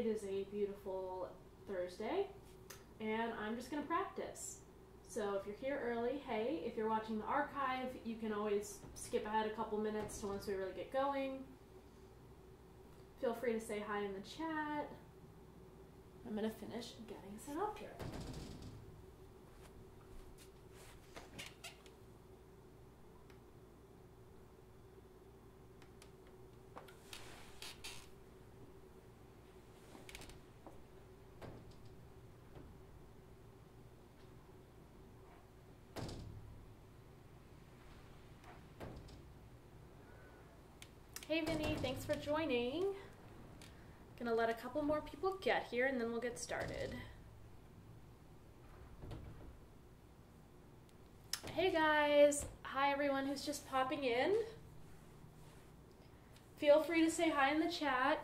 It is a beautiful Thursday, and I'm just going to practice. So if you're here early, hey, if you're watching the archive, you can always skip ahead a couple minutes to once we really get going. Feel free to say hi in the chat. I'm going to finish getting set up here. Hey Vinny, thanks for joining. Gonna let a couple more people get here and then we'll get started. Hey guys, hi everyone who's just popping in. Feel free to say hi in the chat.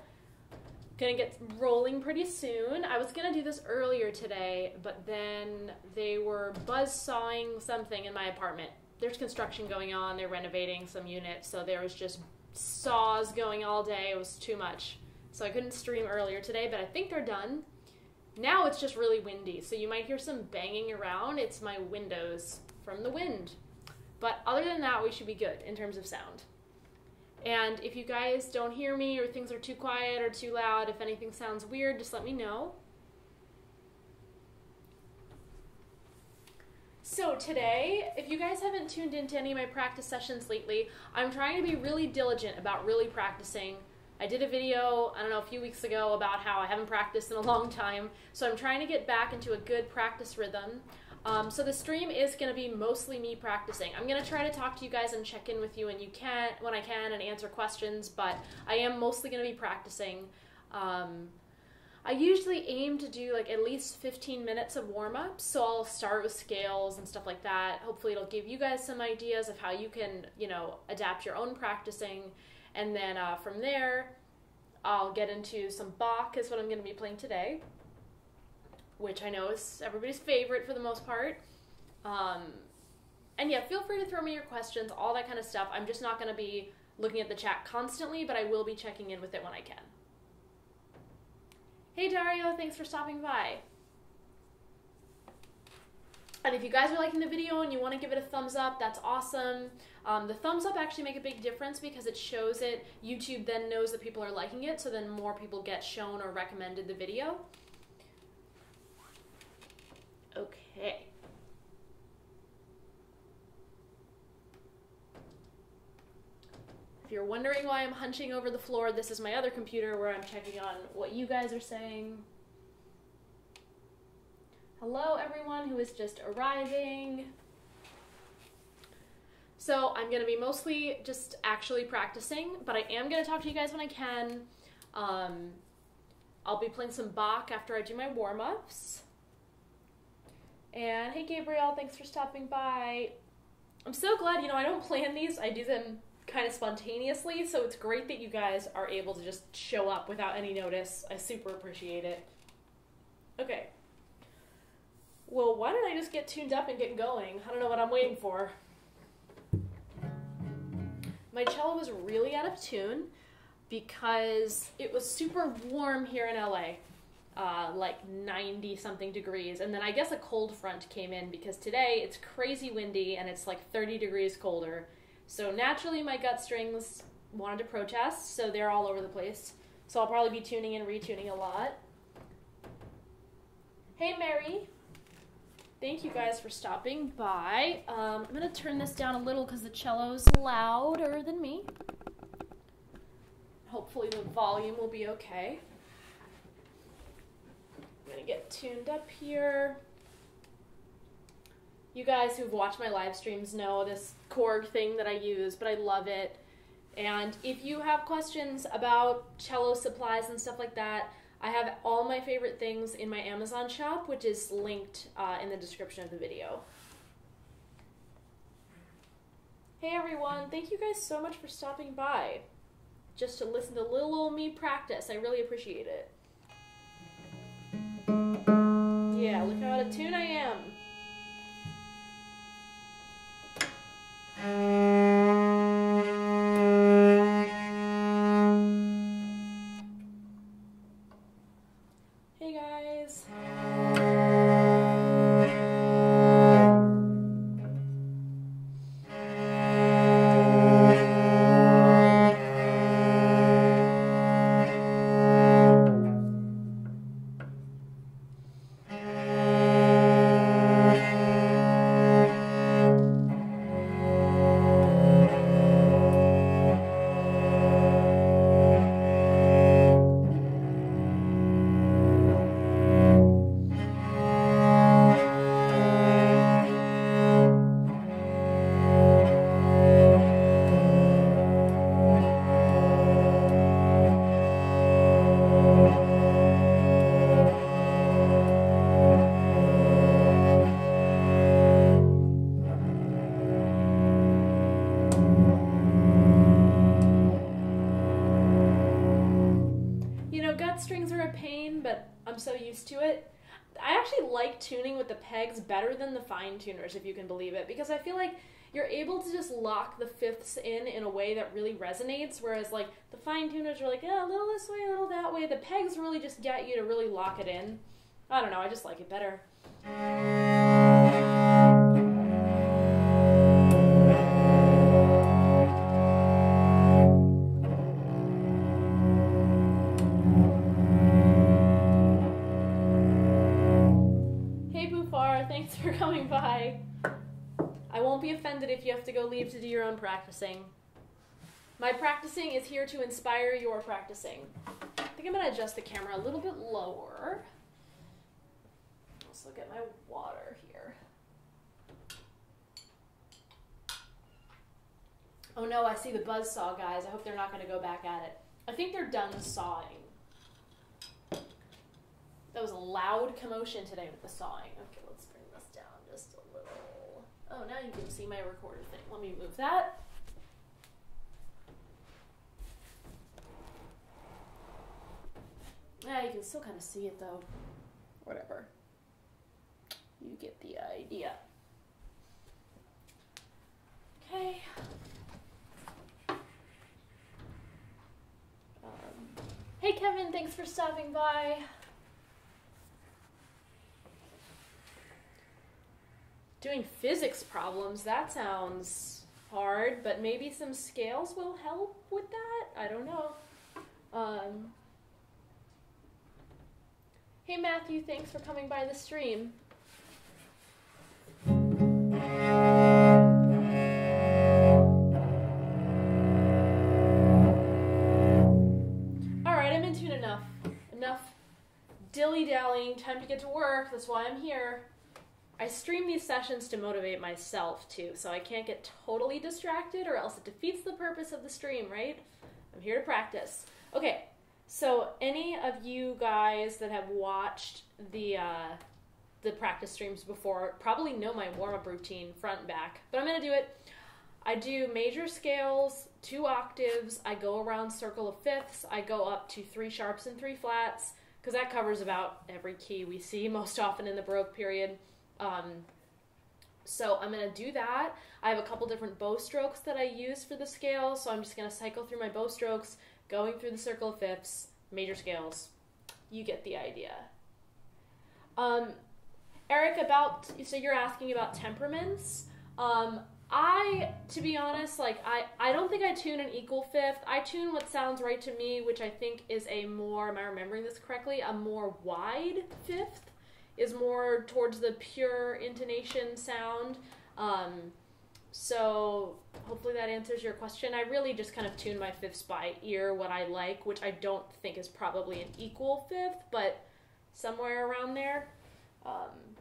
Gonna get rolling pretty soon. I was gonna do this earlier today, but then they were buzz sawing something in my apartment. There's construction going on, they're renovating some units, so there was just saws going all day. It was too much. So I couldn't stream earlier today, but I think they're done. Now it's just really windy, so you might hear some banging around. It's my windows from the wind. But other than that, we should be good in terms of sound. And if you guys don't hear me or things are too quiet or too loud, if anything sounds weird, just let me know. So today, if you guys haven't tuned into any of my practice sessions lately, I'm trying to be really diligent about really practicing. I did a video, I don't know, a few weeks ago about how I haven't practiced in a long time, so I'm trying to get back into a good practice rhythm. Um, so the stream is going to be mostly me practicing. I'm going to try to talk to you guys and check in with you and you can when I can and answer questions, but I am mostly going to be practicing. Um, I usually aim to do like at least 15 minutes of warm up. So I'll start with scales and stuff like that. Hopefully, it'll give you guys some ideas of how you can, you know, adapt your own practicing. And then uh, from there, I'll get into some Bach, is what I'm going to be playing today, which I know is everybody's favorite for the most part. Um, and yeah, feel free to throw me your questions, all that kind of stuff. I'm just not going to be looking at the chat constantly, but I will be checking in with it when I can. Hey Dario, thanks for stopping by. And if you guys are liking the video and you want to give it a thumbs up, that's awesome. Um, the thumbs up actually make a big difference because it shows it. YouTube then knows that people are liking it, so then more people get shown or recommended the video. Okay. If you're wondering why I'm hunching over the floor, this is my other computer where I'm checking on what you guys are saying. Hello, everyone who is just arriving. So, I'm going to be mostly just actually practicing, but I am going to talk to you guys when I can. Um, I'll be playing some Bach after I do my warm ups. And hey, Gabriel, thanks for stopping by. I'm so glad, you know, I don't plan these, I do them kind of spontaneously, so it's great that you guys are able to just show up without any notice. I super appreciate it. Okay. Well, why don't I just get tuned up and get going? I don't know what I'm waiting for. My cello was really out of tune because it was super warm here in LA. Uh, like 90 something degrees. And then I guess a cold front came in because today it's crazy windy and it's like 30 degrees colder. So naturally, my gut strings wanted to protest, so they're all over the place. So I'll probably be tuning and retuning a lot. Hey, Mary. Thank you guys for stopping by. Um, I'm going to turn this down a little because the cello's louder than me. Hopefully, the volume will be okay. I'm going to get tuned up here you guys who've watched my live streams know this Korg thing that I use, but I love it. And if you have questions about cello supplies and stuff like that, I have all my favorite things in my Amazon shop, which is linked uh, in the description of the video. Hey everyone, thank you guys so much for stopping by just to listen to little old me practice. I really appreciate it. Yeah, look how out of tune I am. Música I'm so used to it. I actually like tuning with the pegs better than the fine tuners, if you can believe it, because I feel like you're able to just lock the fifths in in a way that really resonates. Whereas like the fine tuners are like, a little this way, a little that way. The pegs really just get you to really lock it in. I don't know. I just like it better. Coming by. I won't be offended if you have to go leave to do your own practicing. My practicing is here to inspire your practicing. I think I'm to adjust the camera a little bit lower. Let's look at my water here. Oh no, I see the buzz saw guys. I hope they're not going to go back at it. I think they're done sawing. That was a loud commotion today with the sawing. Okay, let's just a little. Oh, now you can see my recorder thing. Let me move that. Yeah, you can still kind of see it though. Whatever. You get the idea. Okay. Um, hey Kevin, thanks for stopping by. Doing physics problems, that sounds hard, but maybe some scales will help with that? I don't know. Um, hey Matthew, thanks for coming by the stream. Alright, I'm in tune enough. Enough dilly dallying, time to get to work. That's why I'm here. I stream these sessions to motivate myself too, so I can't get totally distracted or else it defeats the purpose of the stream, right? I'm here to practice. Okay, so any of you guys that have watched the uh, the practice streams before probably know my warm up routine front and back, but I'm gonna do it. I do major scales, two octaves. I go around circle of fifths. I go up to three sharps and three flats because that covers about every key we see most often in the Baroque period. Um, so I'm going to do that. I have a couple different bow strokes that I use for the scale, so I'm just going to cycle through my bow strokes, going through the circle of fifths, major scales. You get the idea. Um, Eric, about so you're asking about temperaments. Um, I, to be honest, like I, I don't think I tune an equal fifth. I tune what sounds right to me, which I think is a more. Am I remembering this correctly? A more wide fifth is more towards the pure intonation sound. Um, so hopefully that answers your question. I really just kind of tune my fifths by ear, what I like, which I don't think is probably an equal fifth, but somewhere around there. Um,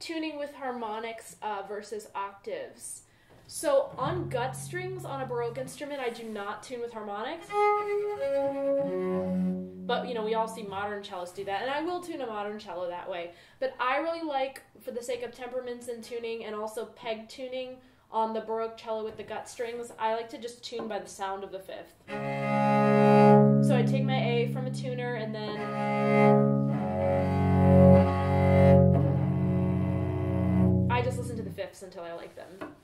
tuning with harmonics uh, versus octaves. So on gut strings on a Baroque instrument, I do not tune with harmonics. But you know, we all see modern cellists do that, and I will tune a modern cello that way. But I really like, for the sake of temperaments and tuning, and also peg tuning on the Baroque cello with the gut strings, I like to just tune by the sound of the fifth. So I take my A from a tuner and then I just listen to the fifths until I like them.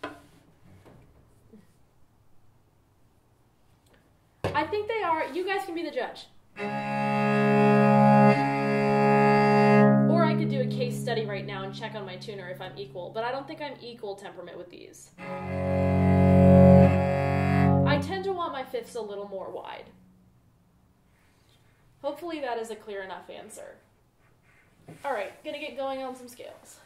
Think they are. You guys can be the judge. Or I could do a case study right now and check on my tuner if I'm equal, but I don't think I'm equal temperament with these. I tend to want my fifths a little more wide. Hopefully that is a clear enough answer. Alright, gonna get going on some scales.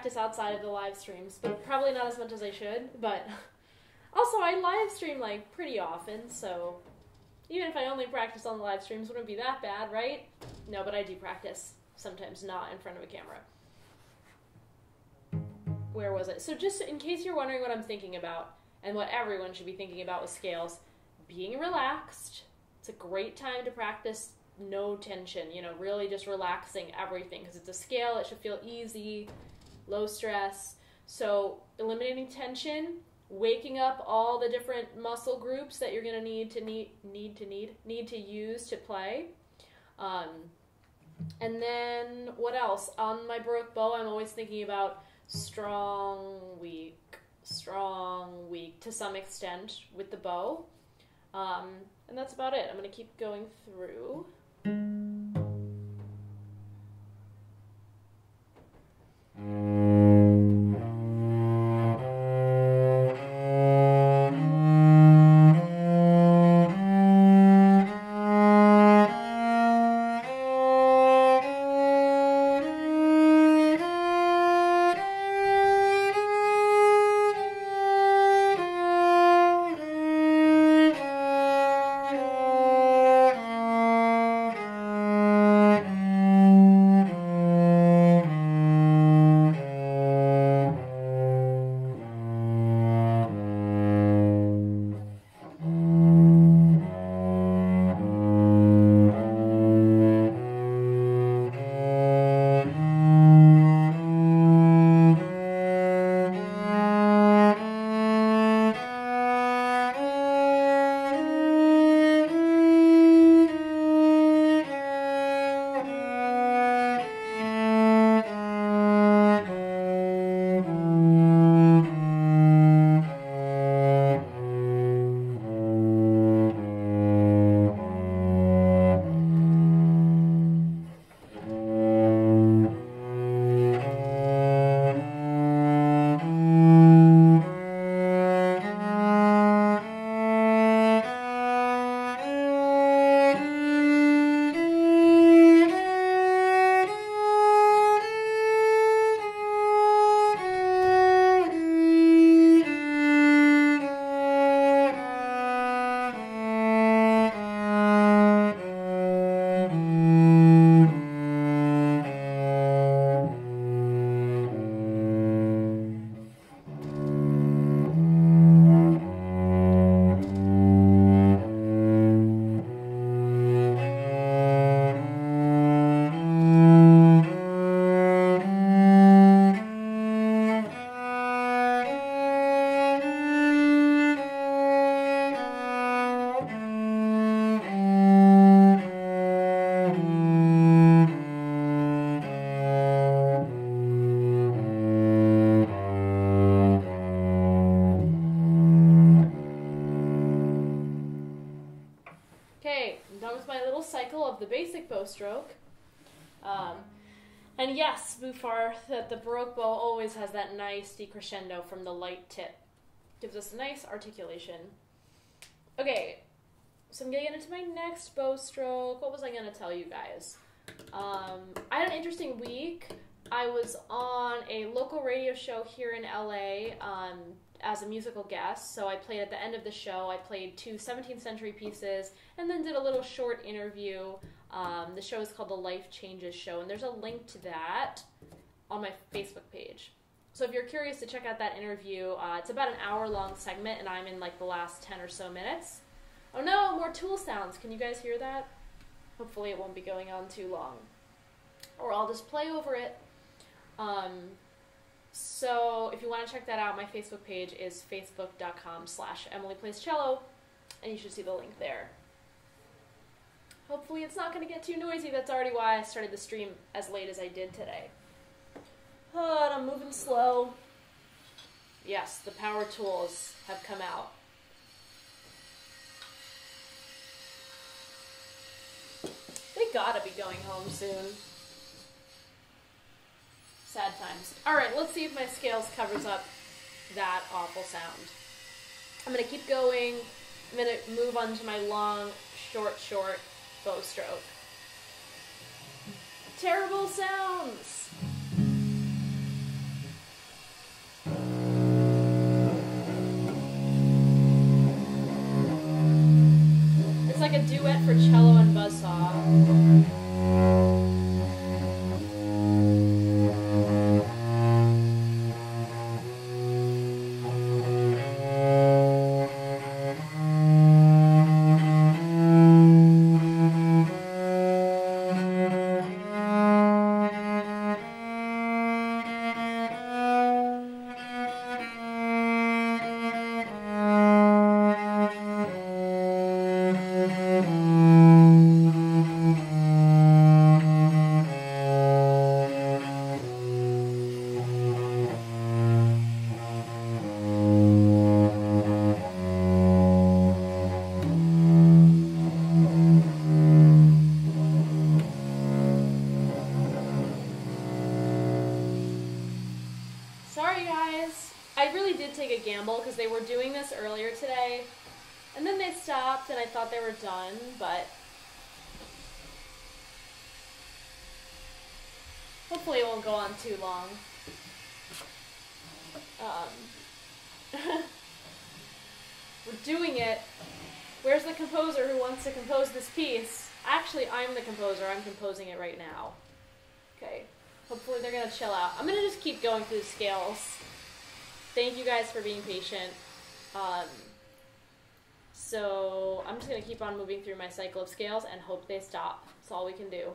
Practice outside of the live streams, but probably not as much as I should. But also, I live stream like pretty often, so even if I only practice on the live streams, wouldn't be that bad, right? No, but I do practice. Sometimes not in front of a camera. Where was it? So, just in case you're wondering what I'm thinking about, and what everyone should be thinking about with scales, being relaxed. It's a great time to practice no tension, you know, really just relaxing everything because it's a scale, it should feel easy, low stress. So, eliminating tension, waking up all the different muscle groups that you're going to need to need need to need need to use to play. Um, and then what else? On my Baroque bow, I'm always thinking about strong, weak, strong, weak to some extent with the bow. Um, and that's about it. I'm going to keep going through. Okay, Baroque bow always has that nice decrescendo from the light tip. Gives us a nice articulation. Okay, so I'm gonna get into my next bow stroke. What was I gonna tell you guys? Um, I had an interesting week. I was on a local radio show here in LA um, as a musical guest. So I played at the end of the show, I played two 17th century pieces and then did a little short interview. Um, the show is called The Life Changes Show, and there's a link to that on my Facebook page. So if you're curious to check out that interview, uh, it's about an hour long segment, and I'm in like the last 10 or so minutes. Oh no, more tool sounds. Can you guys hear that? Hopefully, it won't be going on too long. Or I'll just play over it. Um, so if you want to check that out, my Facebook page is facebook.com slash Emily Plays Cello, and you should see the link there. Hopefully it's not going to get too noisy. That's already why I started the stream as late as I did today. And I'm moving slow. Yes, the power tools have come out. They gotta be going home soon. Sad times. Alright, let's see if my scales covers up that awful sound. I'm gonna keep going. I'm gonna move on to my long short, short bow stroke. Terrible sounds! Like a duet for cello and buzzsaw. Piece? Actually, I'm the composer. I'm composing it right now. Okay. Hopefully they're gonna chill out. I'm gonna just keep going through the scales. Thank you guys for being patient. Um, so I'm just gonna keep on moving through my cycle of scales and hope they stop. That's all we can do.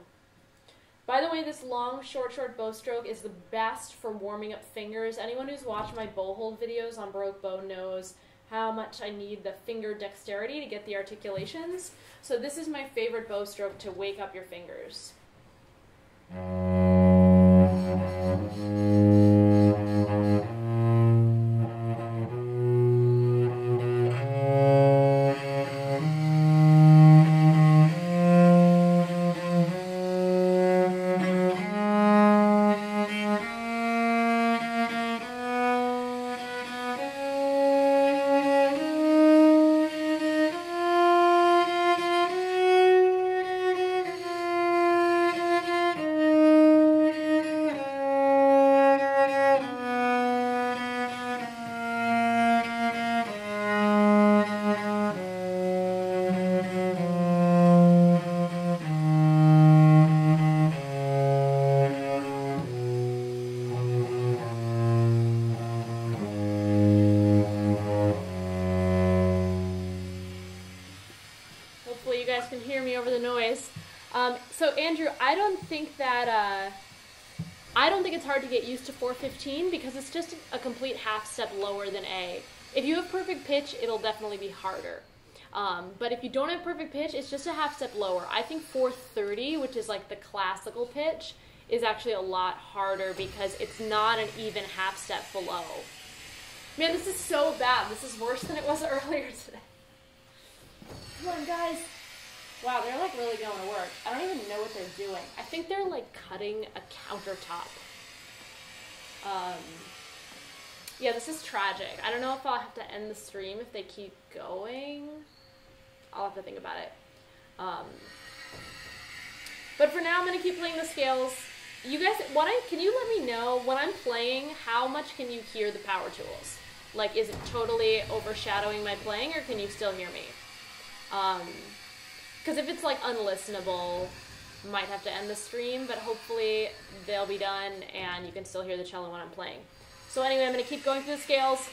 By the way, this long, short, short bow stroke is the best for warming up fingers. Anyone who's watched my bow hold videos on Baroque Bow knows how much I need the finger dexterity to get the articulations. So this is my favorite bow stroke to wake up your fingers. Um, step lower than A. If you have perfect pitch, it'll definitely be harder. Um, but if you don't have perfect pitch, it's just a half step lower. I think 430, which is like the classical pitch, is actually a lot harder because it's not an even half step below. Man, this is so bad. This is worse than it was earlier today. Come on, guys. Wow, they're like really going to work. I don't even know what they're doing. I think they're like cutting a countertop. Um, yeah, this is tragic. I don't know if I'll have to end the stream if they keep going. I'll have to think about it. Um, but for now, I'm gonna keep playing the scales. You guys, what I can you let me know when I'm playing? How much can you hear the power tools? Like, is it totally overshadowing my playing, or can you still hear me? Because if it's like unlistenable, might have to end the stream, but hopefully they'll be done and you can still hear the cello when I'm playing. So anyway, I'm going to keep going through the scales.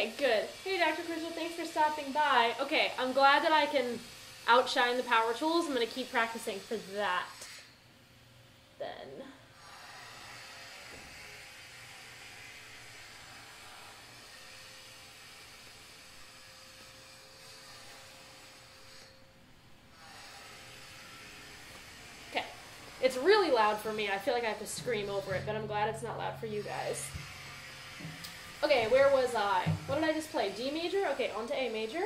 Okay, good. Hey, Dr. Crystal, thanks for stopping by. Okay, I'm glad that I can outshine the power tools. I'm going to keep practicing for that. Then. Okay. It's really loud for me. I feel like I have to scream over it, but I'm glad it's not loud for you guys. Okay, where was I? What did I just play? D major? Okay, on to A major.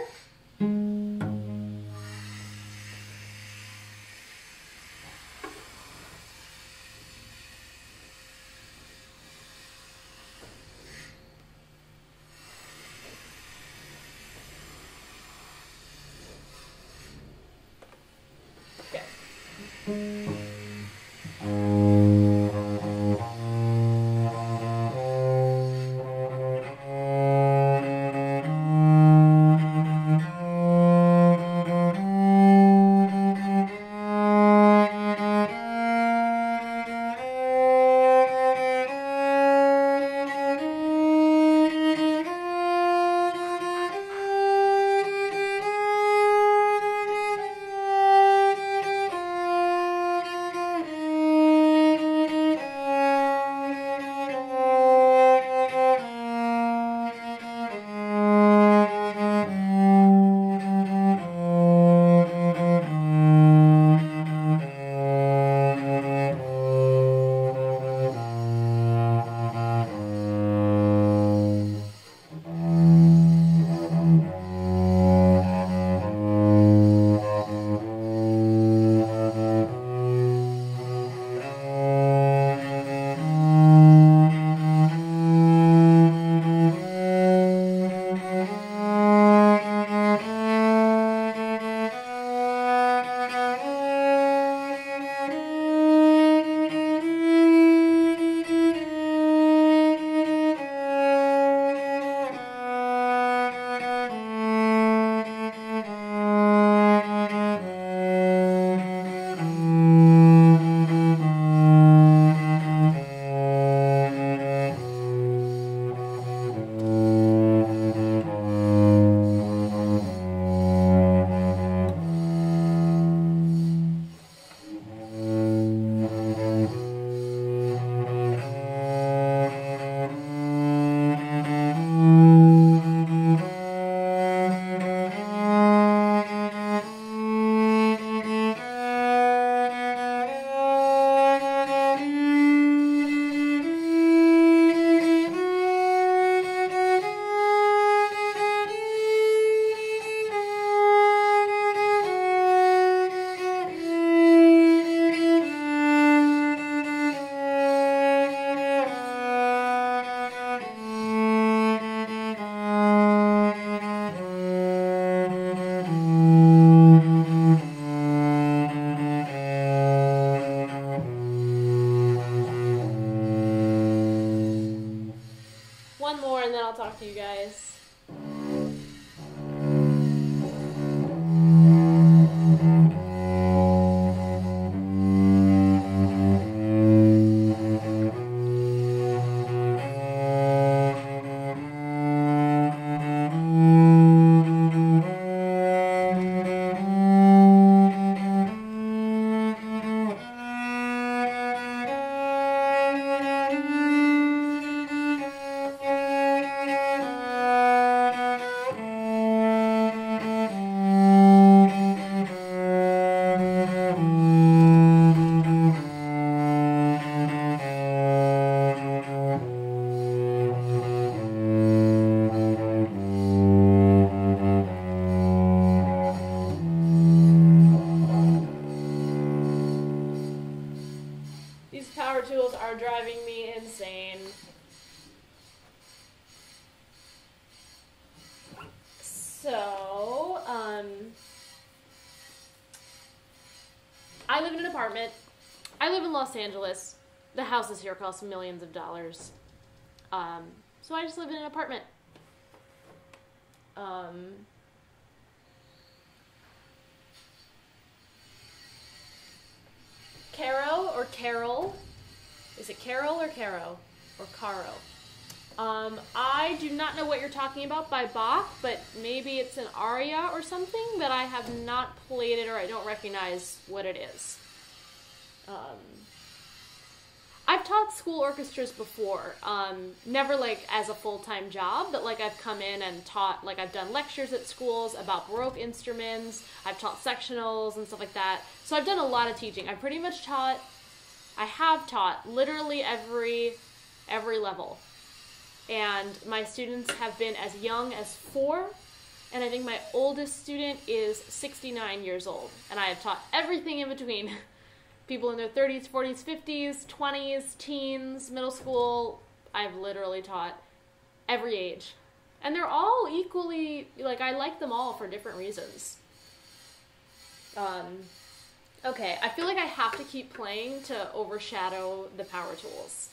Apartment. I live in Los Angeles. The houses here cost millions of dollars. Um, so I just live in an apartment. Um, Caro or Carol? Is it Carol or Caro? Or Caro? Um, I do not know what you're talking about by Bach, but maybe it's an aria or something, but I have not played it or I don't recognize what it is. Um, I've taught school orchestras before, um, never like as a full time job, but like I've come in and taught, like I've done lectures at schools about Baroque instruments, I've taught sectionals and stuff like that. So I've done a lot of teaching. I pretty much taught, I have taught literally every every level and my students have been as young as four and i think my oldest student is 69 years old and i have taught everything in between people in their 30s 40s 50s 20s teens middle school. I've literally taught every age. And they're all equally like i like them all for different reasons. Um, okay i feel like i have to keep playing to overshadow the power tools.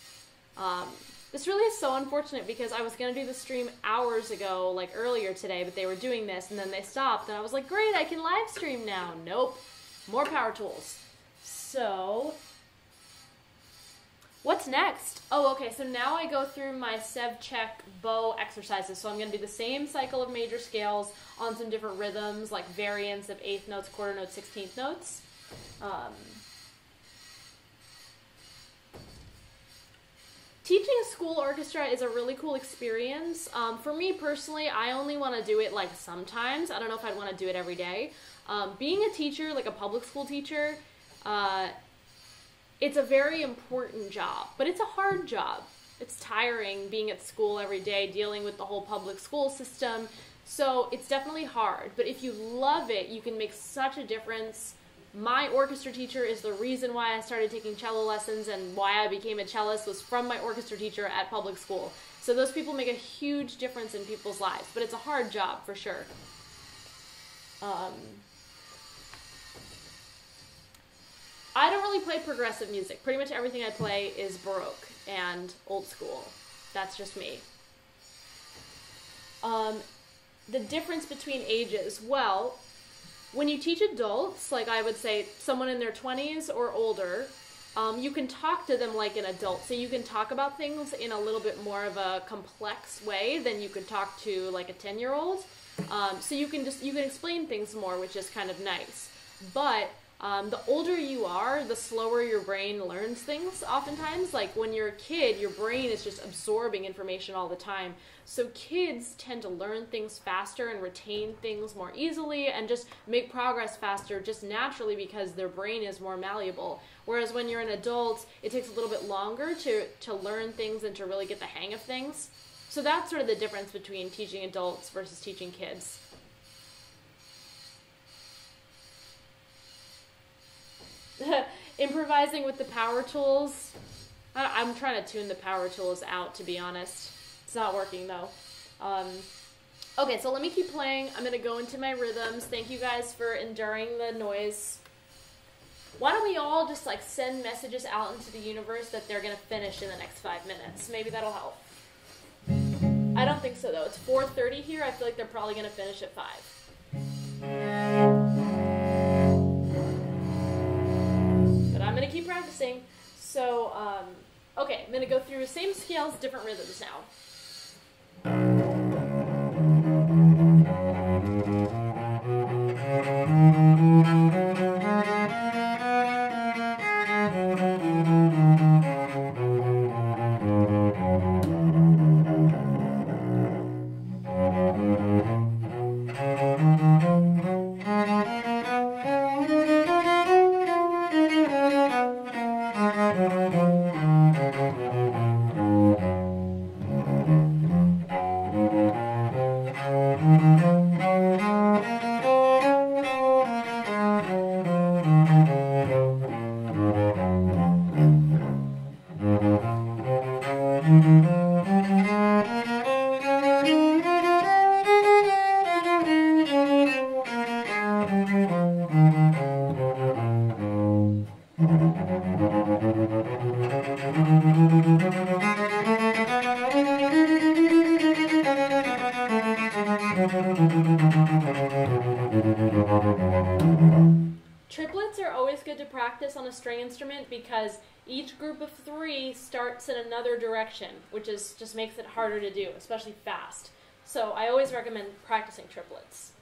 Um, this really is so unfortunate because I was gonna do the stream hours ago, like earlier today, but they were doing this and then they stopped, and I was like, great, I can live stream now. Nope, more power tools. So, what's next? Oh, okay, so now I go through my Sevcik bow exercises. So I'm gonna do the same cycle of major scales on some different rhythms, like variants of eighth notes, quarter notes, sixteenth notes. Um, teaching a school orchestra is a really cool experience. Um, for me personally, I only want to do it like sometimes. I don't know if I'd want to do it every day. Um, being a teacher, like a public school teacher, uh, it's a very important job, but it's a hard job. It's tiring being at school every day, dealing with the whole public school system. So it's definitely hard. But if you love it, you can make such a difference my orchestra teacher is the reason why I started taking cello lessons and why I became a cellist was from my orchestra teacher at public school. So those people make a huge difference in people's lives, but it's a hard job for sure. Um, I don't really play progressive music. Pretty much everything I play is Baroque and old school. That's just me. Um, the difference between ages. Well, when you teach adults, like I would say someone in their 20s or older, um, you can talk to them like an adult. So you can talk about things in a little bit more of a complex way than you could talk to like a 10 year old. Um, so you can just you can explain things more, which is kind of nice. But um, the older you are, the slower your brain learns things. Oftentimes, like when you're a kid, your brain is just absorbing information all the time. So kids tend to learn things faster and retain things more easily and just make progress faster just naturally because their brain is more malleable. Whereas when you're an adult, it takes a little bit longer to, to learn things and to really get the hang of things. So that's sort of the difference between teaching adults versus teaching kids. improvising with the power tools. I, am trying to tune the power tools out, to be honest. It's not working, though. Um, okay, so let me keep playing. I'm going to go into my rhythms. Thank you guys for enduring the noise. Why don't we all just, like, send messages out into the universe that they're going to finish in the next five minutes? Maybe that'll help. I don't think so, though. It's 4.30 here. I feel like they're probably going to finish at 5. Keep practicing. So, um, okay, I'm going to go through the same scales, different rhythms now. Each group of three starts in another direction, which is just makes it harder to do, especially fast. So I always recommend practicing triplets.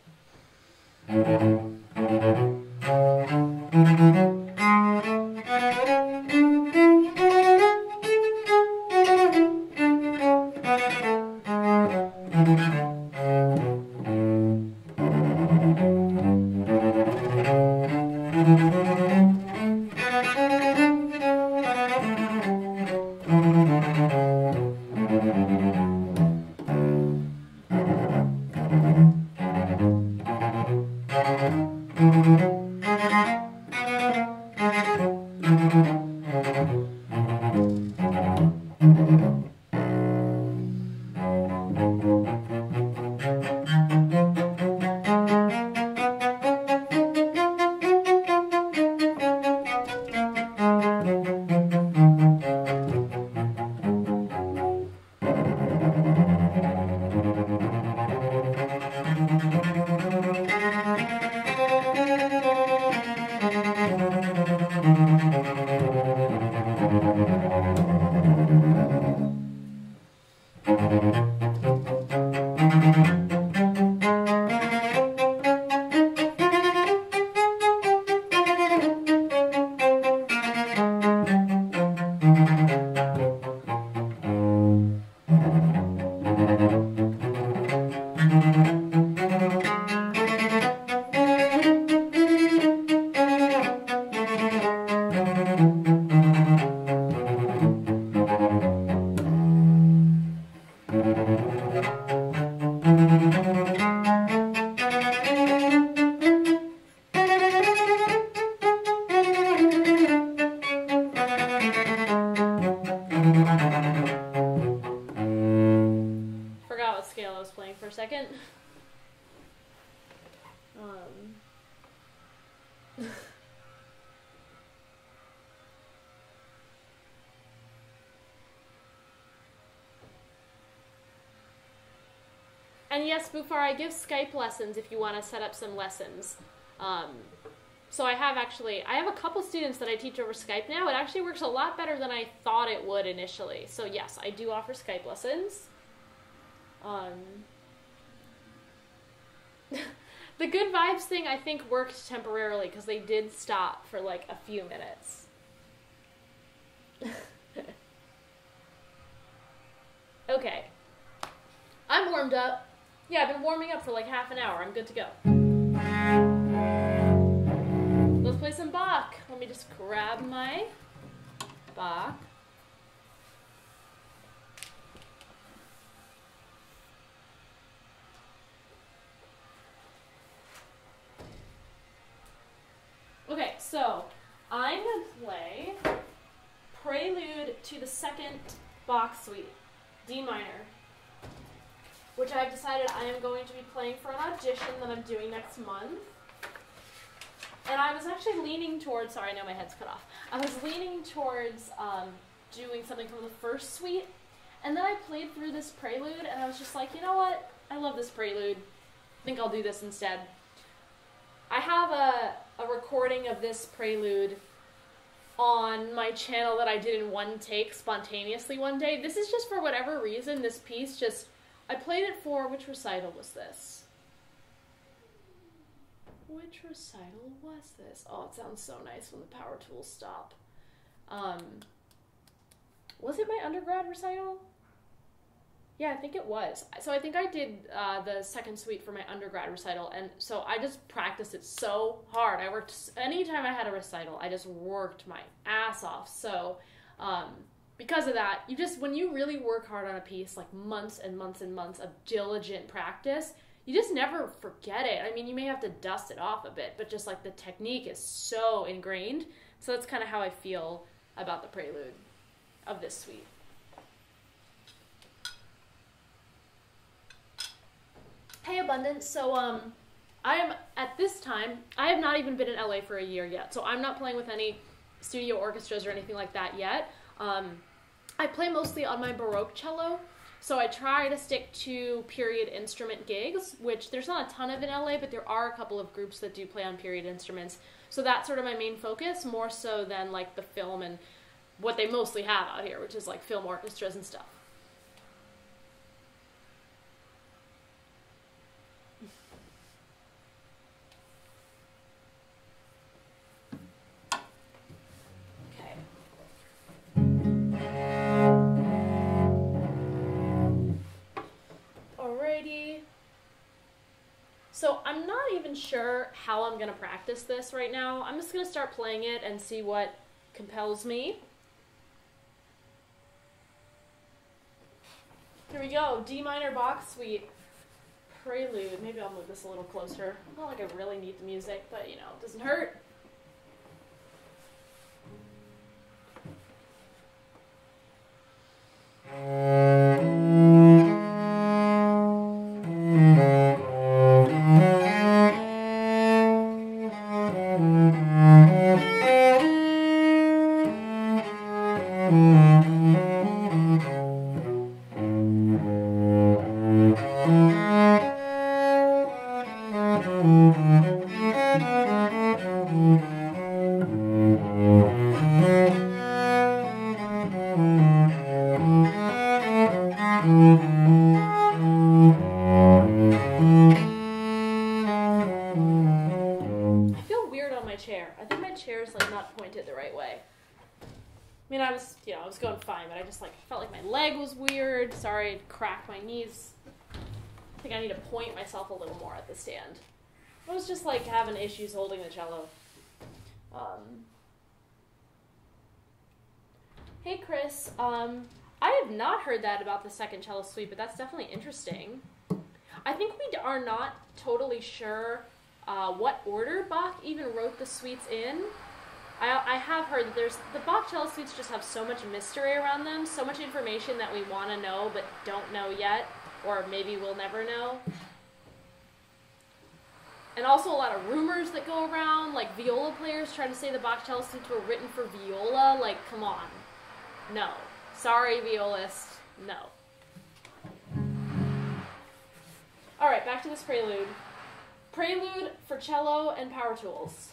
Some lessons. Um, so I have actually, I have a couple students that I teach over Skype now. It actually works a lot better than I thought it would initially. So yes, I do offer Skype lessons. Um, the good vibes thing I think worked temporarily because they did stop for like a few minutes. okay. I'm warmed up. Yeah, I've been warming up for like half an hour. I'm good to go. Let me just grab my Bach. Okay, so I'm gonna play Prelude to the Second Bach Suite, D minor, which I've decided I am going to be playing for an audition that I'm doing next month. And I was actually leaning towards, sorry, I know my head's cut off. I was leaning towards um, doing something from the first suite, and then I played through this prelude, and I was just like, you know what? I love this prelude. I think I'll do this instead. I have a, a recording of this prelude on my channel that I did in one take spontaneously one day. This is just for whatever reason, this piece just, I played it for, which recital was this? Which recital was this? Oh, it sounds so nice when the power tools stop. Um, was it my undergrad recital? Yeah, I think it was. So I think I did uh, the second suite for my undergrad recital, and so I just practiced it so hard. I worked anytime I had a recital, I just worked my ass off. So um, because of that, you just when you really work hard on a piece, like months and months and months of diligent practice, you just never forget it. I mean, you may have to dust it off a bit, but just like the technique is so ingrained. So that's kind of how I feel about the prelude of this suite. Hey Abundance, so um I am at this time I have not even been in LA for a year yet. So I'm not playing with any studio orchestras or anything like that yet. Um I play mostly on my baroque cello. So I try to stick to period instrument gigs, which there's not a ton of in LA, but there are a couple of groups that do play on period instruments. So that's sort of my main focus, more so than like the film and what they mostly have out here, which is like film orchestras and stuff. Sure how I'm gonna practice this right now. I'm just gonna start playing it and see what compels me. Here we go, D minor Bach suite. Prelude. Maybe I'll move this a little closer. Not like I really need the music, but you know, it doesn't hurt. Um, I have not heard that about the second cello suite, but that's definitely interesting. I think we are not totally sure uh, what order Bach even wrote the suites in. I, I have heard that there's the Bach cello suites just have so much mystery around them, so much information that we want to know but don't know yet, or maybe we'll never know. And also a lot of rumors that go around, like viola players trying to say the Bach cello suites were written for viola. Like, come on, no. Sorry, violist, no. All right, back to this prelude. Prelude for cello and power tools.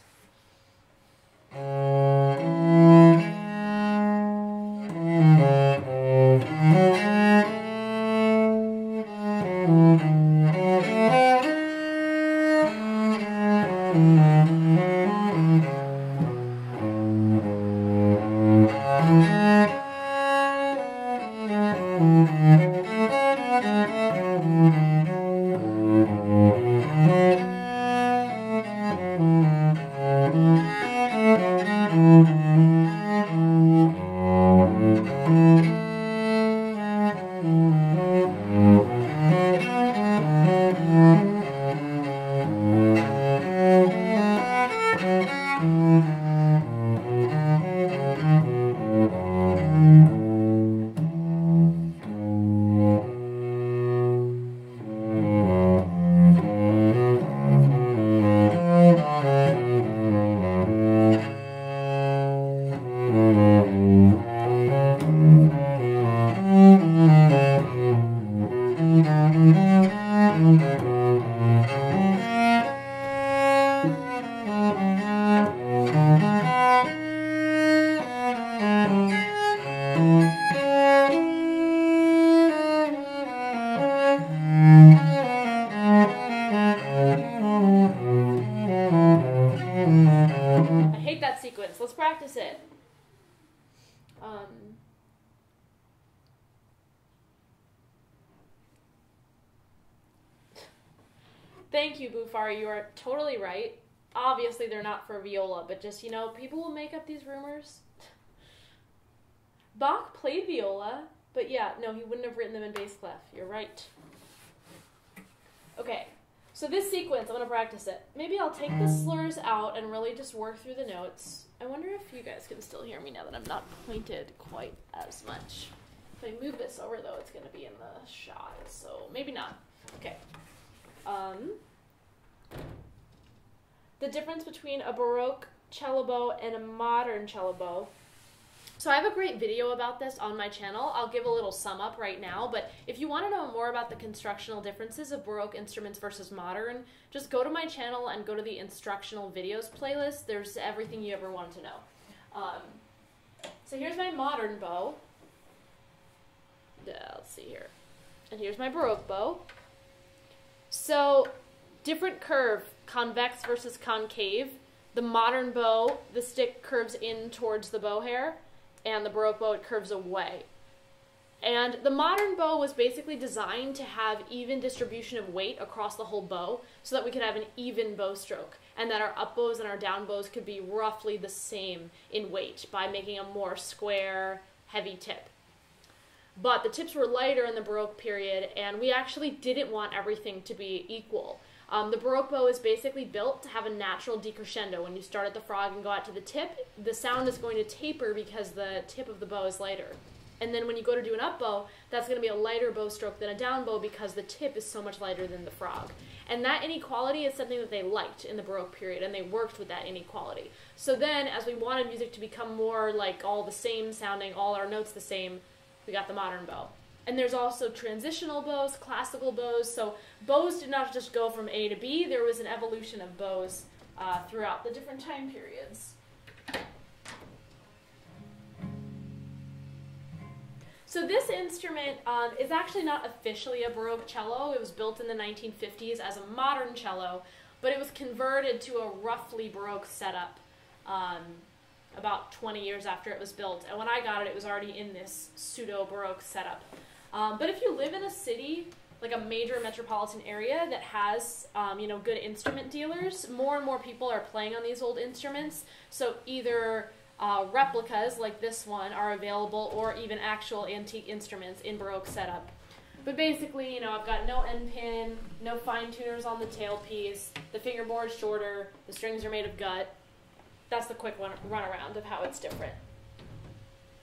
Thank you, Bufar. You are totally right. Obviously, they're not for viola, but just, you know, people will make up these rumors. Bach played viola, but yeah, no, he wouldn't have written them in bass clef. You're right. Okay, so this sequence, I'm gonna practice it. Maybe I'll take the slurs out and really just work through the notes. I wonder if you guys can still hear me now that I'm not pointed quite as much. If I move this over though, it's gonna be in the shot, so maybe not. Okay. Um, the difference between a Baroque cello bow and a modern cello bow. So I have a great video about this on my channel. I'll give a little sum up right now, but if you want to know more about the constructional differences of Baroque instruments versus modern, just go to my channel and go to the instructional videos playlist. There's everything you ever want to know. Um, So here's my modern bow. Yeah, let's see here. And here's my Baroque bow. So, different curve, convex versus concave. The modern bow, the stick curves in towards the bow hair, and the Baroque bow, it curves away. And the modern bow was basically designed to have even distribution of weight across the whole bow so that we could have an even bow stroke and that our up bows and our down bows could be roughly the same in weight by making a more square, heavy tip. But the tips were lighter in the Baroque period, and we actually didn't want everything to be equal. Um, the Baroque bow is basically built to have a natural decrescendo. When you start at the frog and go out to the tip, the sound is going to taper because the tip of the bow is lighter. And then when you go to do an up bow, that's going to be a lighter bow stroke than a down bow because the tip is so much lighter than the frog. And that inequality is something that they liked in the Baroque period, and they worked with that inequality. So then, as we wanted music to become more like all the same sounding, all our notes the same, we got the modern bow. And there's also transitional bows, classical bows. So bows did not just go from A to B, there was an evolution of bows uh, throughout the different time periods. So this instrument um, is actually not officially a Baroque cello. It was built in the 1950s as a modern cello, but it was converted to a roughly Baroque setup um, about 20 years after it was built. And when I got it, it was already in this pseudo Baroque setup. Um, but if you live in a city, like a major metropolitan area that has, um, you know, good instrument dealers, more and more people are playing on these old instruments. So either uh, replicas like this one are available, or even actual antique instruments in Baroque setup. But basically, you know, I've got no end pin, no fine tuners on the tailpiece, the fingerboard's shorter, the strings are made of gut. That's the quick run, around of how it's different.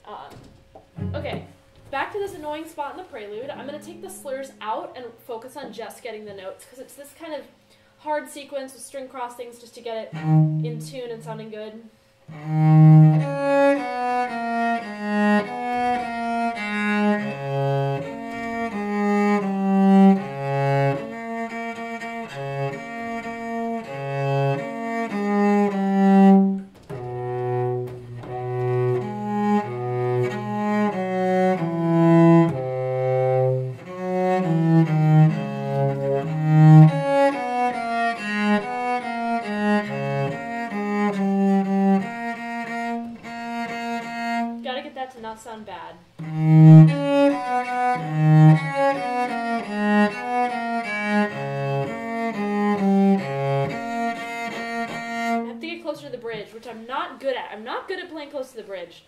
Um, okay, back to this annoying spot in the prelude. I'm going to take the slurs out and focus on just getting the notes because it's this kind of hard sequence with string crossings just to get it in tune and sounding good. Good at playing close to the bridge.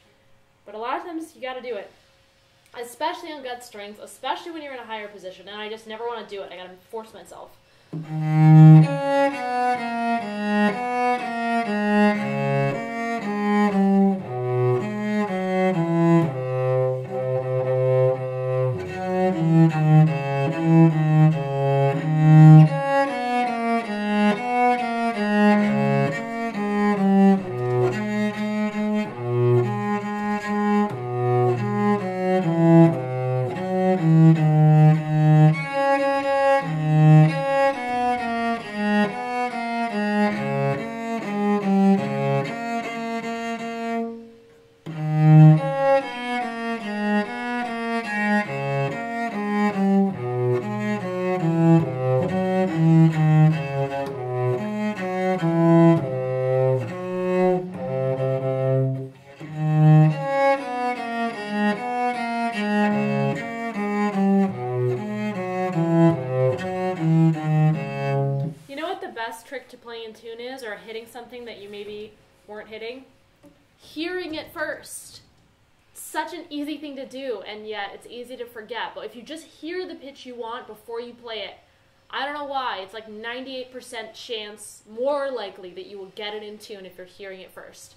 But a lot of times you gotta do it. Especially on gut strings, especially when you're in a higher position, and I just never want to do it. I gotta force myself. Hitting something that you maybe weren't hitting? Hearing it first. Such an easy thing to do, and yet it's easy to forget. But if you just hear the pitch you want before you play it, I don't know why, it's like 98% chance, more likely, that you will get it in tune if you're hearing it first.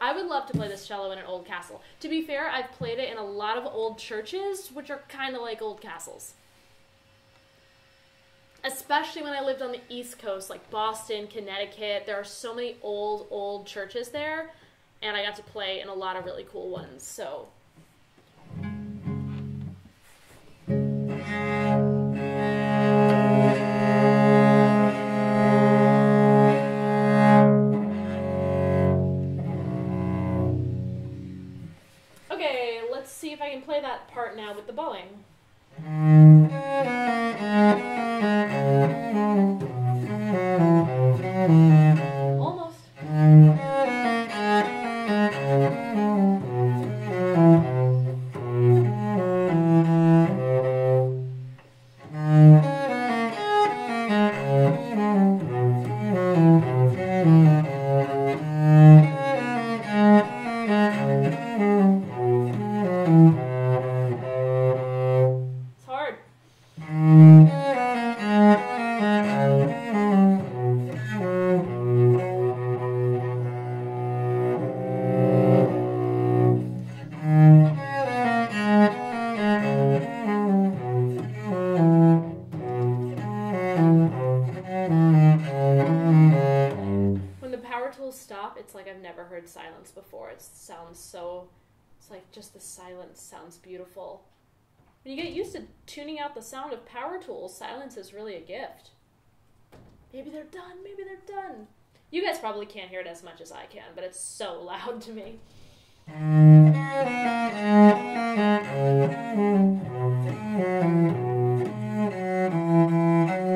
I would love to play this cello in an old castle. To be fair, I've played it in a lot of old churches, which are kind of like old castles especially when I lived on the East Coast, like Boston, Connecticut. There are so many old, old churches there, and I got to play in a lot of really cool ones. So Okay, let's see if I can play that part now with the bowing. Mm-hmm. Sounds so. It's like just the silence sounds beautiful. When you get used to tuning out the sound of power tools, silence is really a gift. Maybe they're done, maybe they're done. You guys probably can't hear it as much as I can, but it's so loud to me.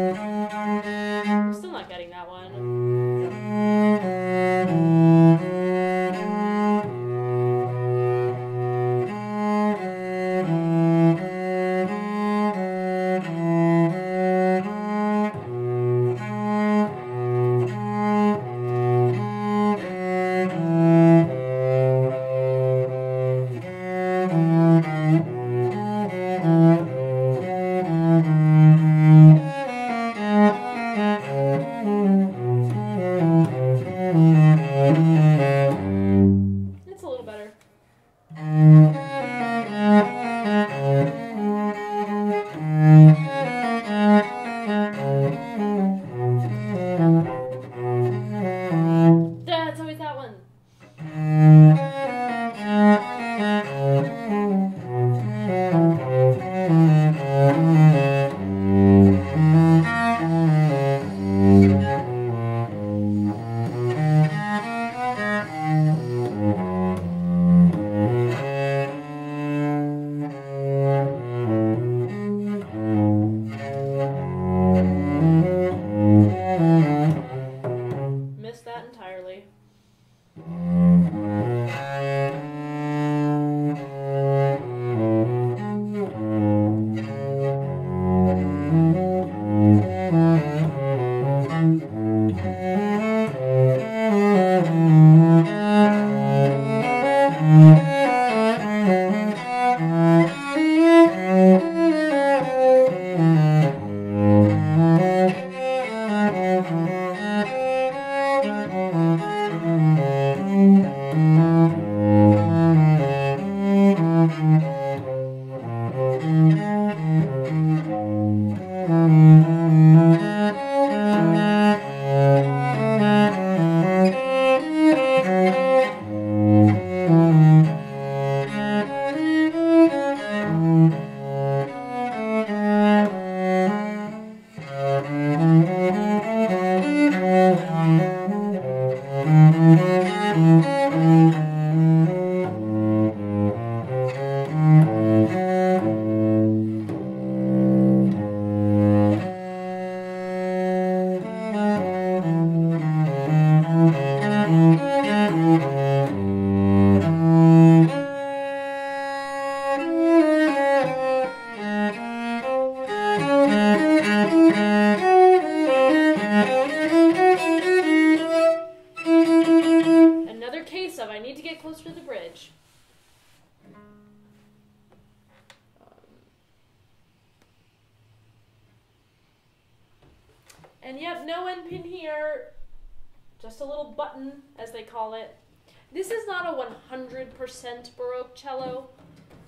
call it. This is not a 100% Baroque cello.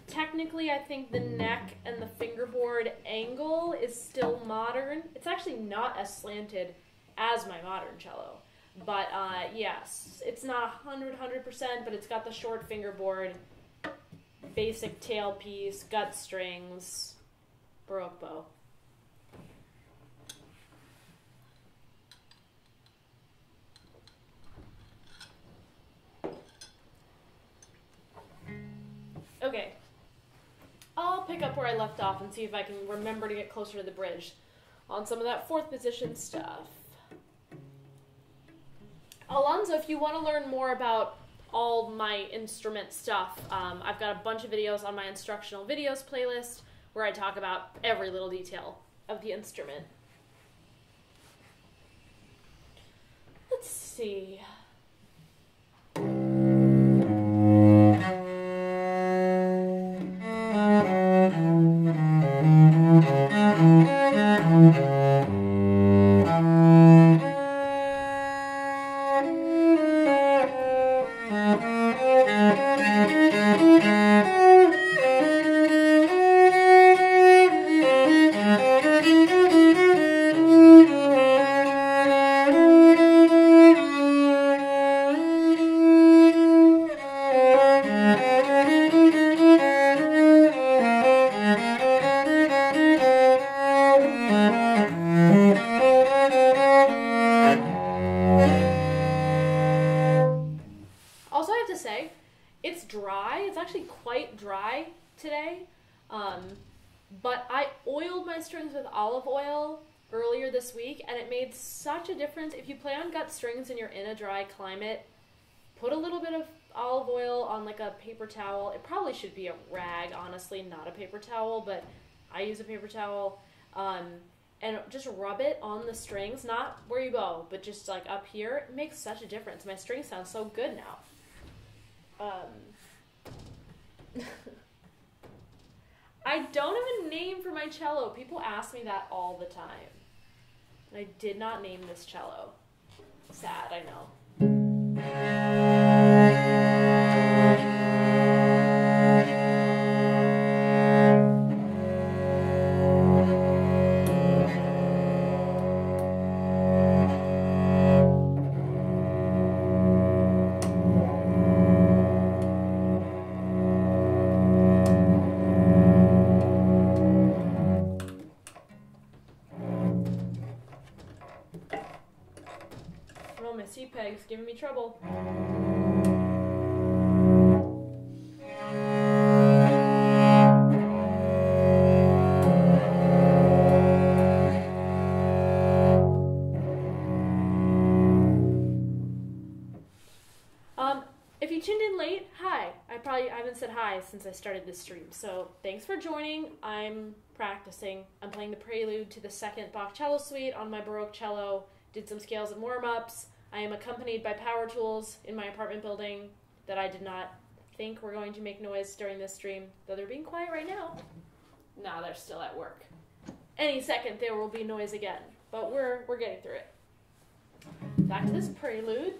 Technically, I think the neck and the fingerboard angle is still modern. It's actually not as slanted as my modern cello. But uh, yes, it's not 100 100%, but it's got the short fingerboard, basic tailpiece, gut strings, Baroque bow. Okay. I'll pick up where I left off and see if I can remember to get closer to the bridge on some of that fourth position stuff. Alonzo, if you want to learn more about all my instrument stuff, um, I've got a bunch of videos on my instructional videos playlist where I talk about every little detail of the instrument. Let's see. Made such a difference. If you play on gut strings and you're in a dry climate, put a little bit of olive oil on like a paper towel. It probably should be a rag, honestly, not a paper towel, but I use a paper towel. Um, and just rub it on the strings, not where you go, but just like up here. It makes such a difference. My strings sound so good now. Um, I don't have a name for my cello. People ask me that all the time. I did not name this cello. Sad, I know. Trouble. Um, if you tuned in late, hi. I probably I haven't said hi since I started this stream. So thanks for joining. I'm practicing. I'm playing the prelude to the second Bach cello suite on my Baroque cello. Did some scales and warm ups. I am accompanied by power tools in my apartment building that I did not think were going to make noise during this stream, though they're being quiet right now. Now they're still at work. Any second there will be noise again, but we're we're getting through it. Back to this prelude.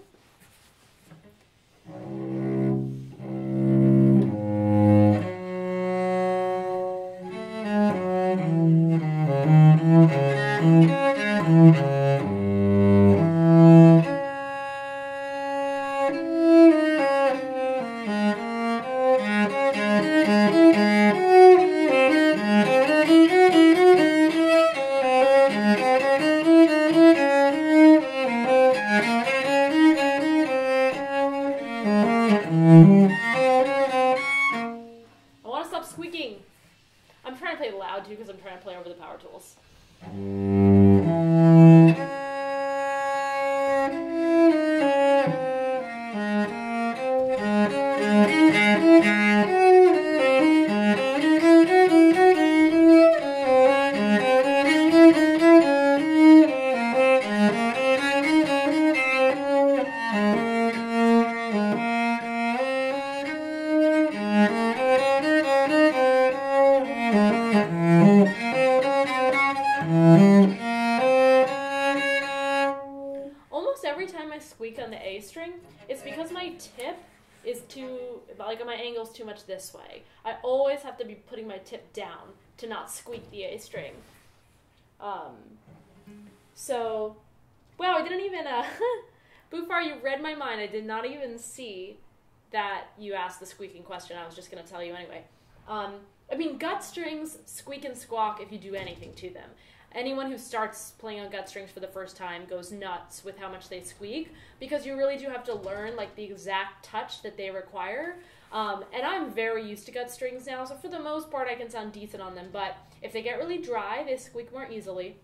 Tip down to not squeak the A string. Um, so, wow, I didn't even uh, Bufar, you read my mind. I did not even see that you asked the squeaking question. I was just gonna tell you anyway. Um, I mean, gut strings squeak and squawk if you do anything to them. Anyone who starts playing on gut strings for the first time goes nuts with how much they squeak because you really do have to learn like the exact touch that they require. Um, and I'm very used to gut strings now, so for the most part, I can sound decent on them. But if they get really dry, they squeak more easily.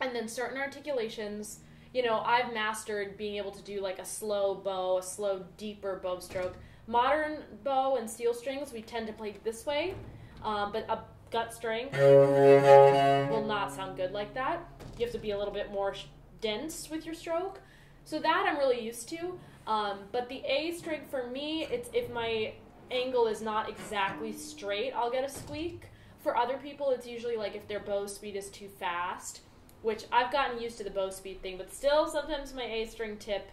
And then certain articulations, you know, I've mastered being able to do like a slow bow, a slow, deeper bow stroke. Modern bow and steel strings, we tend to play this way, um, but a gut string will not sound good like that. You have to be a little bit more dense with your stroke. So that I'm really used to. Um, but the A string for me, it's if my angle is not exactly straight, I'll get a squeak. For other people, it's usually like if their bow speed is too fast, which I've gotten used to the bow speed thing, but still sometimes my A string tip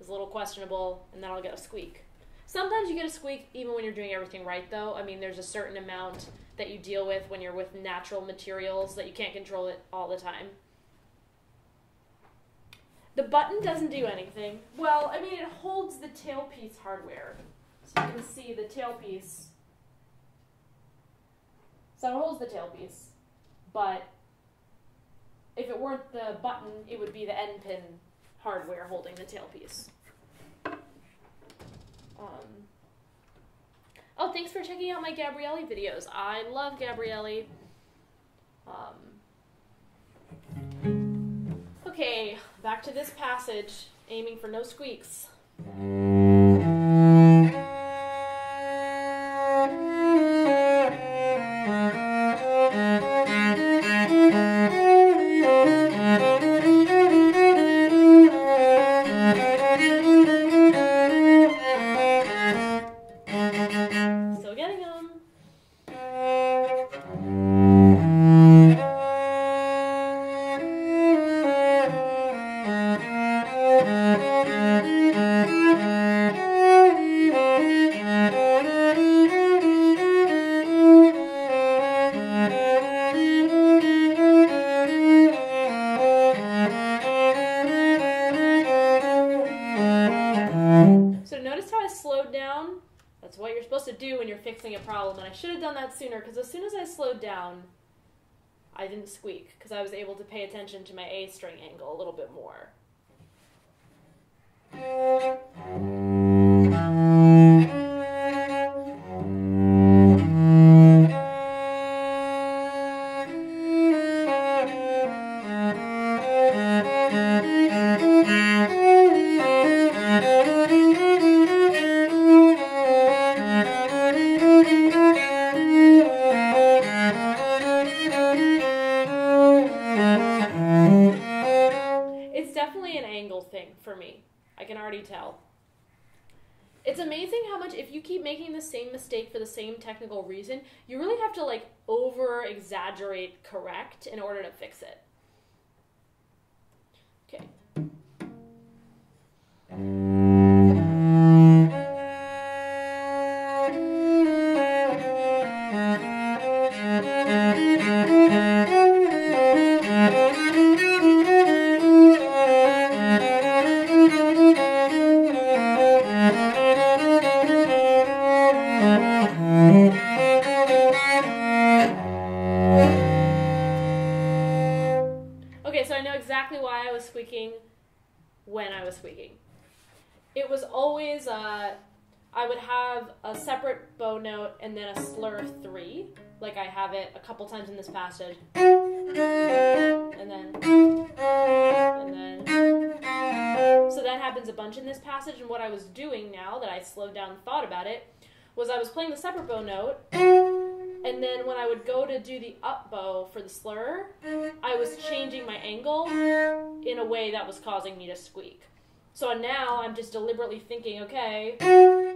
is a little questionable, and then I'll get a squeak. Sometimes you get a squeak even when you're doing everything right, though. I mean, there's a certain amount that you deal with when you're with natural materials that you can't control it all the time. The button doesn't do anything. Well, I mean, it holds the tailpiece hardware. So you can see the tailpiece. So it holds the tailpiece. But if it weren't the button, it would be the end pin hardware holding the tailpiece. Um, Oh, thanks for checking out my Gabrielli videos. I love Gabrielli. Okay, back to this passage, aiming for no squeaks. Sooner because as soon as I slowed down, I didn't squeak because I was able to pay attention to my A string angle a little bit more. Technical reason, you really have to like over exaggerate correct in order to fix it. Okay. Okay, so I know exactly why I was squeaking when I was squeaking. It was always uh, I would have a separate bow note and then a slur three, like I have it a couple times in this passage, and then and then. So that happens a bunch in this passage, and what I was doing now that I slowed down and thought about it was I was playing the separate bow note, and then when I would go to do the up bow for the slur, I was changing my angle in a way that was causing me to squeak. So now I'm just deliberately thinking, okay,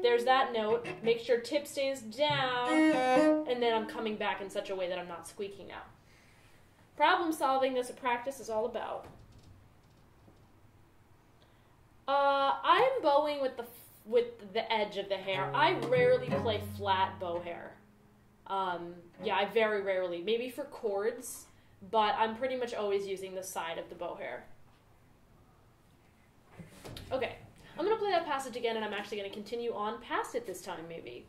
there's that note, make sure tip stays down, and then I'm coming back in such a way that I'm not squeaking now. Problem solving, that's what practice is all about. Uh, I'm bowing with the with the edge of the hair. I rarely play flat bow hair. Um, yeah, I very rarely. Maybe for chords, but I'm pretty much always using the side of the bow hair. Okay, I'm gonna play that passage again, and I'm actually gonna continue on past it this time, maybe.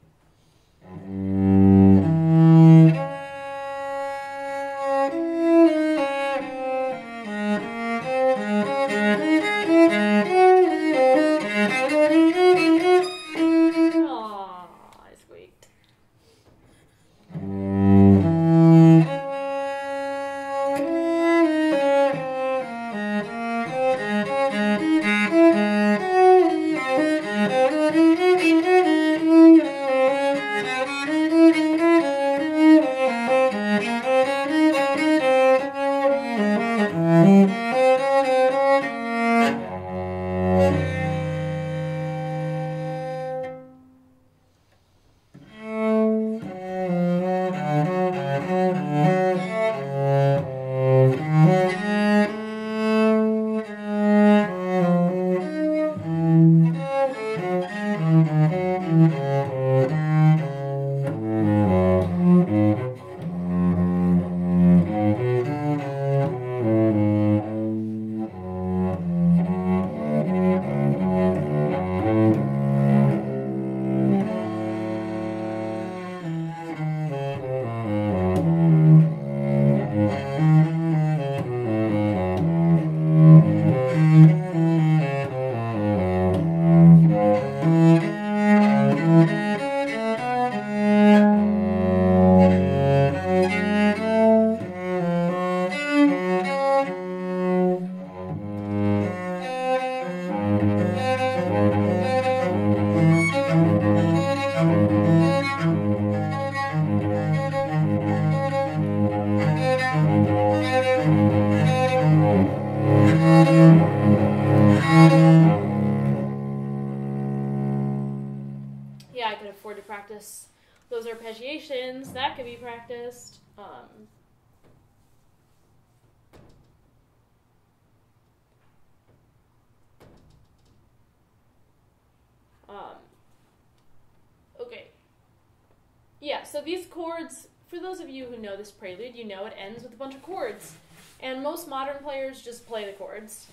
These chords, for those of you who know this prelude, you know it ends with a bunch of chords. And most modern players just play the chords.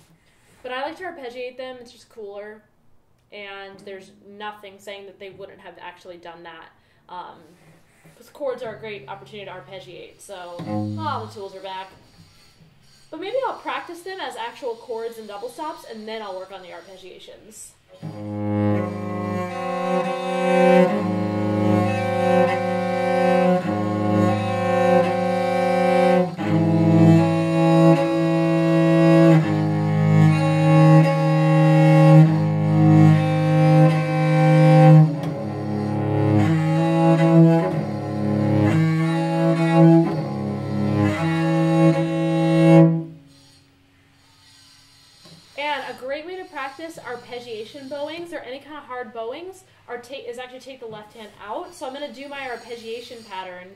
But I like to arpeggiate them, it's just cooler. And there's nothing saying that they wouldn't have actually done that. Because um, chords are a great opportunity to arpeggiate. So, oh, the tools are back. But maybe I'll practice them as actual chords and double stops, and then I'll work on the arpeggiations. So I'm going to do my arpeggiation pattern.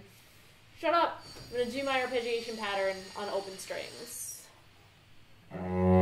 Shut up! I'm going to do my arpeggiation pattern on open strings. Mm.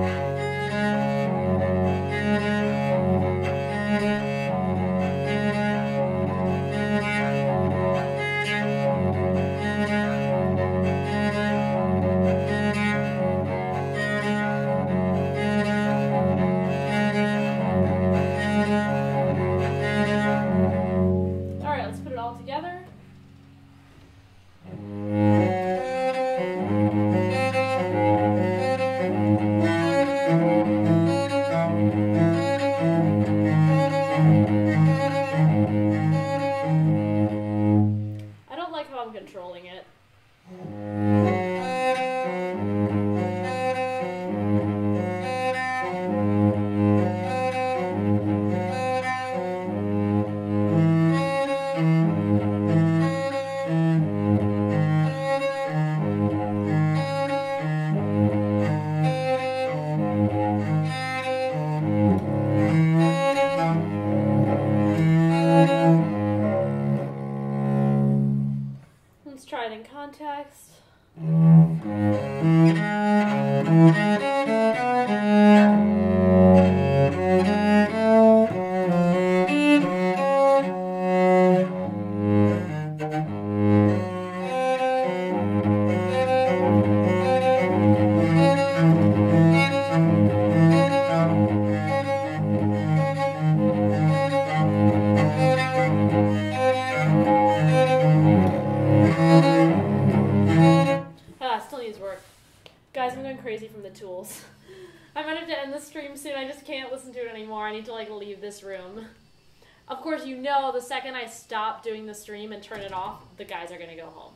Second I stop doing the stream and turn it off, the guys are going to go home.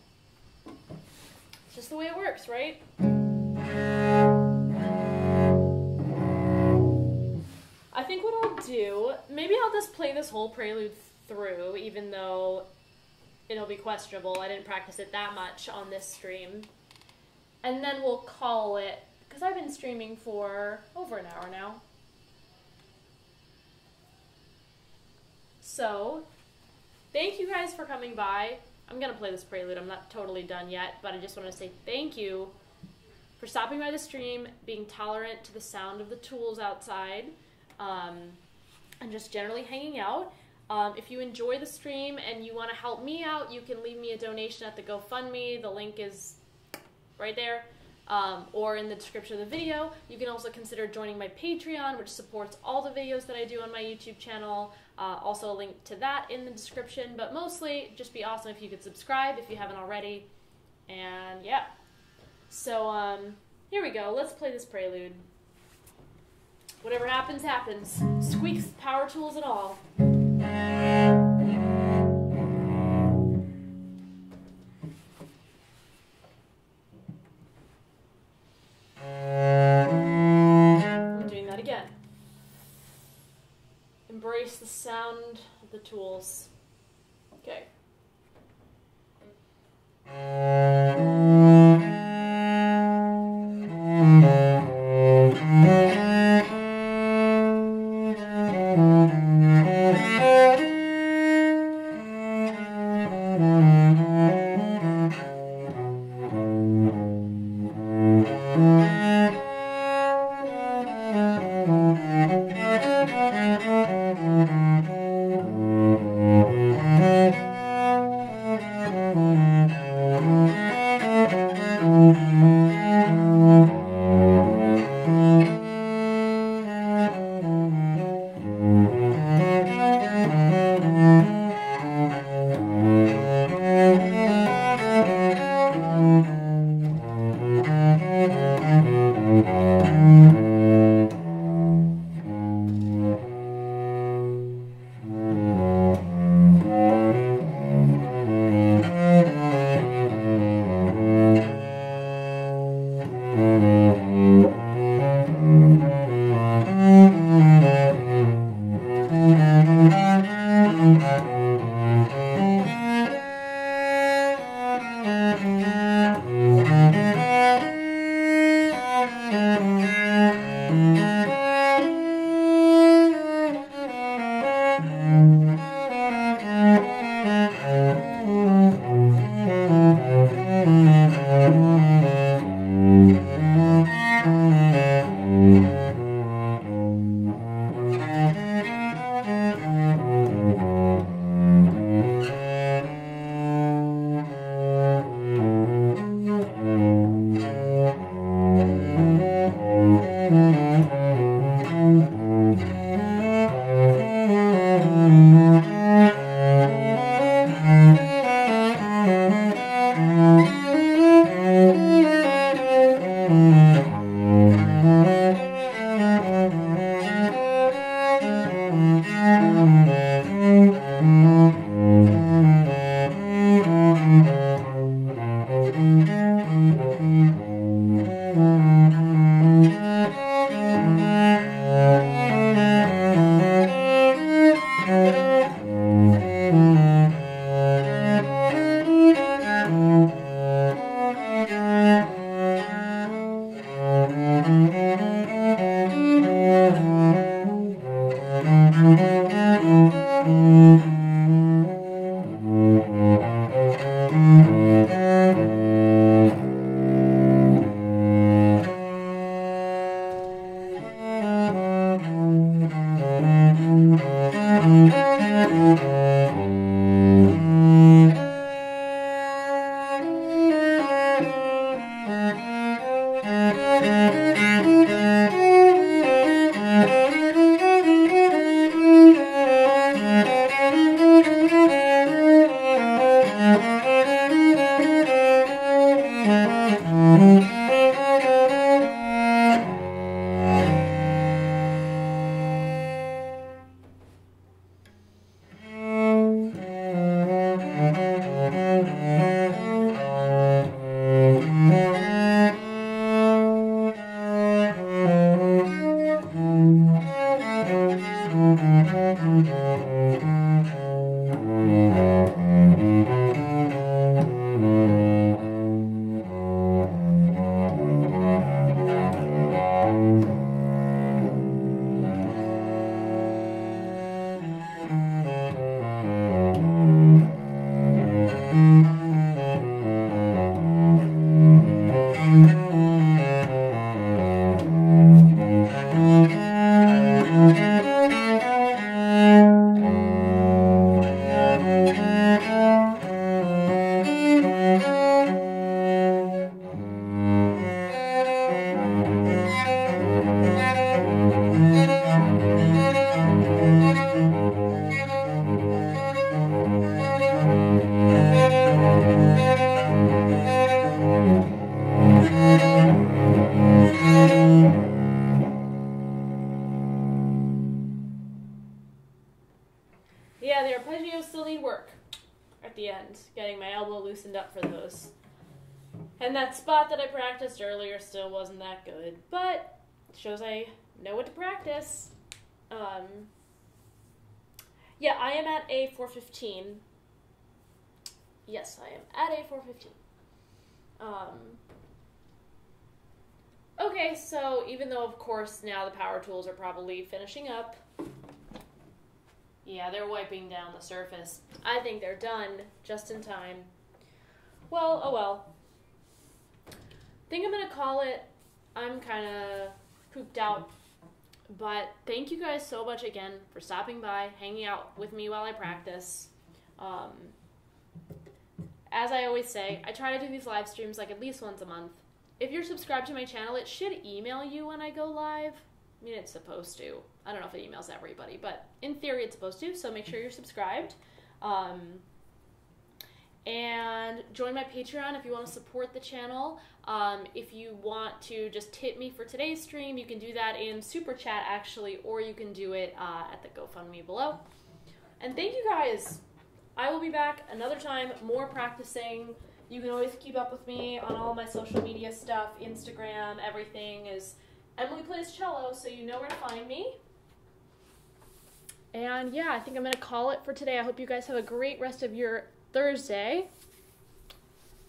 It's just the way it works, right? I think what I'll do, maybe I'll just play this whole prelude through, even though it'll be questionable. I didn't practice it that much on this stream. And then we'll call it, because I've been streaming for over an hour now. So, thank you guys for coming by. I'm going to play this prelude. I'm not totally done yet, but I just want to say thank you for stopping by the stream, being tolerant to the sound of the tools outside, um, and just generally hanging out. Um, if you enjoy the stream and you want to help me out, you can leave me a donation at the GoFundMe. The link is right there um, or in the description of the video. You can also consider joining my Patreon, which supports all the videos that I do on my YouTube channel. Uh, also a link to that in the description, but mostly just be awesome if you could subscribe if you haven't already. And yeah. So um, here we go. Let's play this prelude. Whatever happens, happens. Squeaks, power tools, and all. The tools. Okay. Shows I know what to practice. Um, yeah, I am at a 415. Yes, I am at a 415. Um, okay, so even though, of course, now the power tools are probably finishing up, yeah, they're wiping down the surface. I think they're done just in time. Well, oh well. think I'm gonna call it. I'm kind of pooped out. But thank you guys so much again for stopping by, hanging out with me while I practice. Um, as I always say, I try to do these live streams like at least once a month. If you're subscribed to my channel, it should email you when I go live. I mean, it's supposed to. I don't know if it emails everybody, but in theory, it's supposed to. So make sure you're subscribed. Um, and join my Patreon if you want to support the channel. Um, if you want to just tip me for today's stream, you can do that in Super Chat actually, or you can do it uh, at the GoFundMe below. And thank you guys. I will be back another time, more practicing. You can always keep up with me on all my social media stuff, Instagram, everything is Emily Plays Cello, so you know where to find me. And yeah, I think I'm going to call it for today. I hope you guys have a great rest of your Thursday.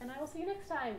And I will see you next time.